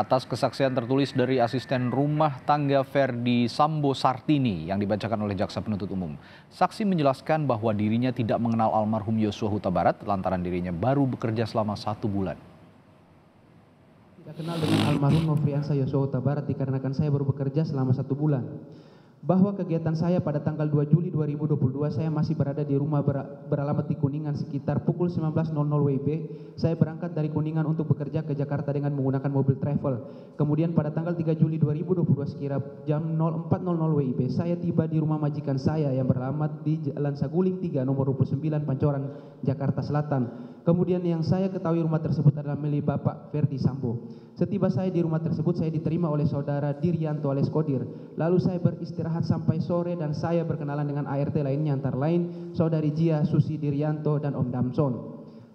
atas kesaksian tertulis dari asisten rumah tangga Ferdi Sambo Sartini yang dibacakan oleh jaksa penuntut umum. Saksi menjelaskan bahwa dirinya tidak mengenal almarhum Yosua Huta Barat lantaran dirinya baru bekerja selama satu bulan. Tidak kenal dengan almarhum Nofriansa Yosua Huta Barat dikarenakan saya baru bekerja selama satu bulan bahwa kegiatan saya pada tanggal 2 Juli 2022 saya masih berada di rumah ber, beralamat di Kuningan sekitar pukul 19.00 WIB. Saya berangkat dari Kuningan untuk bekerja ke Jakarta dengan menggunakan mobil travel. Kemudian pada tanggal 3 Juli 2022 sekira jam 04.00 WIB saya tiba di rumah majikan saya yang beralamat di Jalan Saguling 3 nomor 29 Pancoran Jakarta Selatan. Kemudian yang saya ketahui rumah tersebut adalah milik Bapak Ferdi Sambo. Setiba saya di rumah tersebut saya diterima oleh saudara Diryanto alias Kodir. Lalu saya beristirahat istirahat sampai sore dan saya berkenalan dengan ART lainnya antara lain saudari Jia, Susi Diryanto dan Om Damson.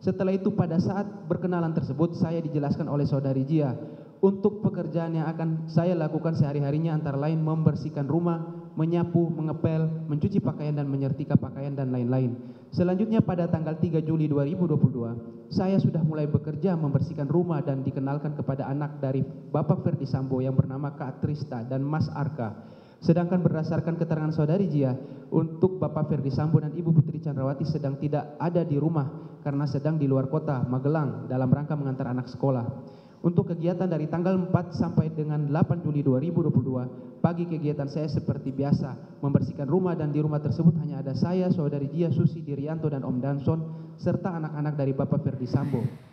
Setelah itu pada saat berkenalan tersebut saya dijelaskan oleh saudari Jia untuk pekerjaan yang akan saya lakukan sehari-harinya antara lain membersihkan rumah, menyapu, mengepel, mencuci pakaian dan menyertika pakaian dan lain-lain. Selanjutnya pada tanggal 3 Juli 2022, saya sudah mulai bekerja membersihkan rumah dan dikenalkan kepada anak dari Bapak Ferdi Sambo yang bernama Kak Trista dan Mas Arka Sedangkan berdasarkan keterangan saudari Jia, untuk Bapak Ferdi Sambo dan Ibu Putri Chandrawati sedang tidak ada di rumah karena sedang di luar kota, Magelang, dalam rangka mengantar anak sekolah. Untuk kegiatan dari tanggal 4 sampai dengan 8 Juli 2022, pagi kegiatan saya seperti biasa, membersihkan rumah dan di rumah tersebut hanya ada saya, saudari Jia, Susi, Dirianto, dan Om Danson, serta anak-anak dari Bapak Ferdi Sambo.